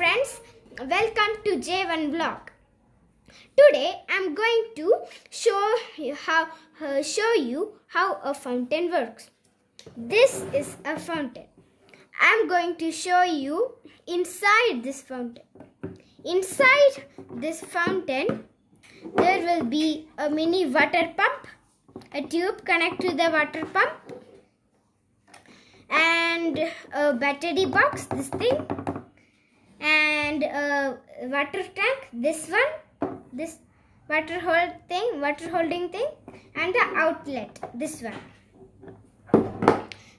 friends, welcome to J1 Vlog. Today I'm going to show you how uh, show you how a fountain works. This is a fountain. I'm going to show you inside this fountain. Inside this fountain there will be a mini water pump, a tube connect to the water pump and a battery box this thing and a water tank this one this water hold thing water holding thing and the outlet this one.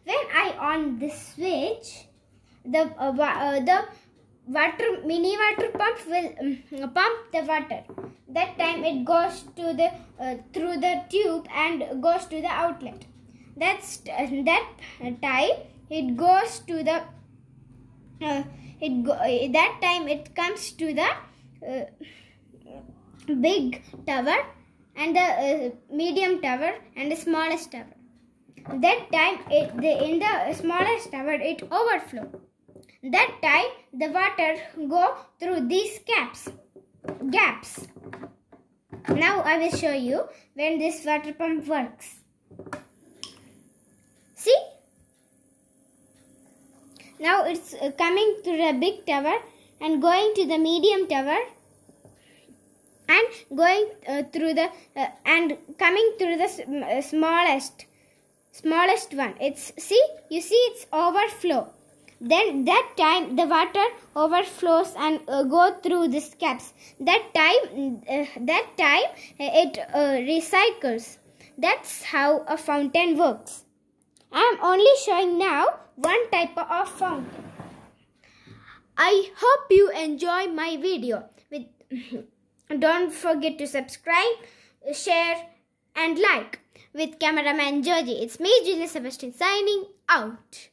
When i on this switch the uh, uh, the water mini water pump will um, pump the water. That time it goes to the uh, through the tube and goes to the outlet. That's that time it goes to the uh, it go, that time it comes to the uh, big tower and the uh, medium tower and the smallest tower. That time it the, in the smallest tower it overflow. That time the water go through these caps gaps. Now i will show you when this water pump works. See now it's uh, coming to the big tower and going to the medium tower and going uh, through the uh, and coming through the sm- uh, smallest smallest one. It's see you see it's overflow. Then that time the water overflows and uh, go through these caps that time uh, that time it uh, recycles. That's how a fountain works i'm only showing now one type of fountain i hope you enjoy my video with don't forget to subscribe share and like with cameraman Georgie. It's me, Julia Sebastian, signing out.